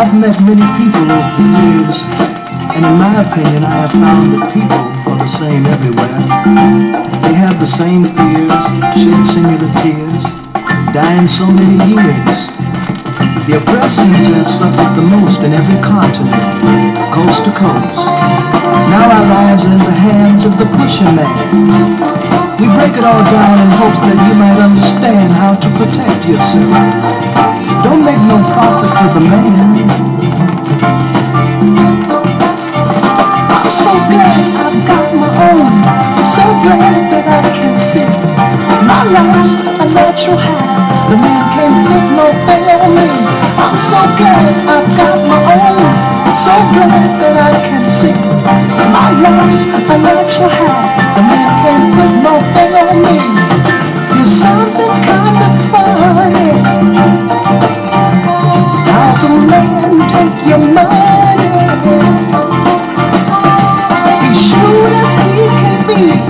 I've met many people over the years, and in my opinion, I have found that people are the same everywhere. They have the same fears, shed similar tears, in so many years. The oppressed seem to have suffered the most in every continent, coast to coast. Now our lives are in the hands of the pushing man. We break it all down in hopes that you might understand how to protect yourself. Don't make no profit for the man. My life's a natural high. The man can't put no me. I'm so glad I've got my own. So glad that I can see my life's a natural high. The man can't put no me. There's something kind of funny. How the man take your money? He's shrewd as he can be.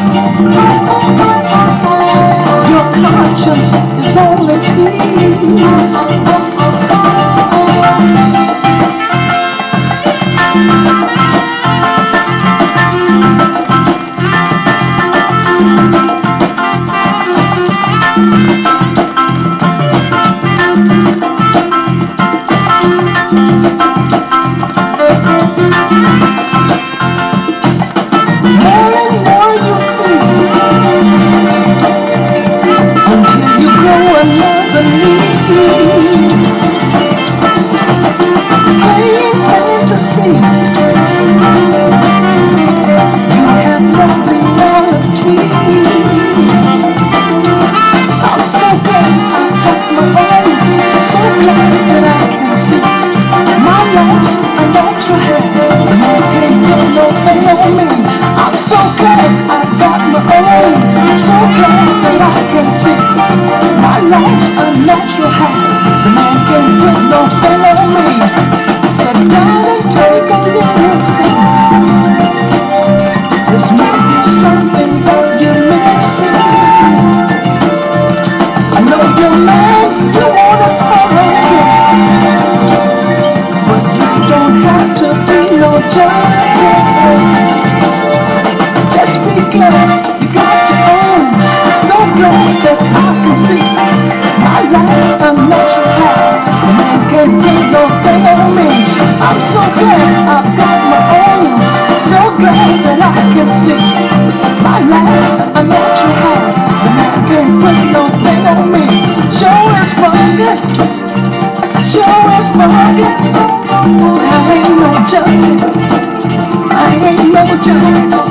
Your conscience is only More so glad I got my own. So glad that I can see. My me I'm glad that I put no on me. Said I've got my own. So glad that I can see. My life's a natural high. The man can't put no thing on me. Show is funky Show is funky I ain't no junkie I ain't no junkie